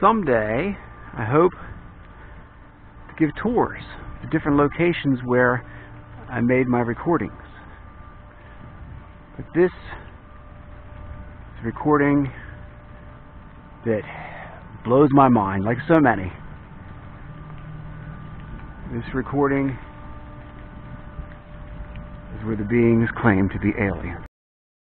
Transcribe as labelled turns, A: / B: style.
A: someday, I hope to give tours to different locations where I made my recordings. But this is a recording that blows my mind, like so many. This recording is where the beings claim to be alien.